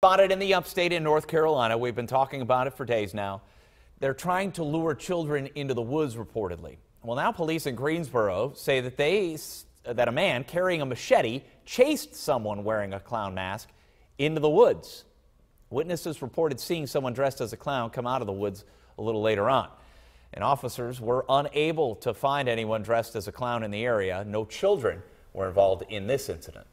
Spotted in the upstate in North Carolina. We've been talking about it for days now. They're trying to lure children into the woods, reportedly. Well, now police in Greensboro say that they that a man carrying a machete chased someone wearing a clown mask into the woods. Witnesses reported seeing someone dressed as a clown come out of the woods a little later on. And officers were unable to find anyone dressed as a clown in the area. No children were involved in this incident.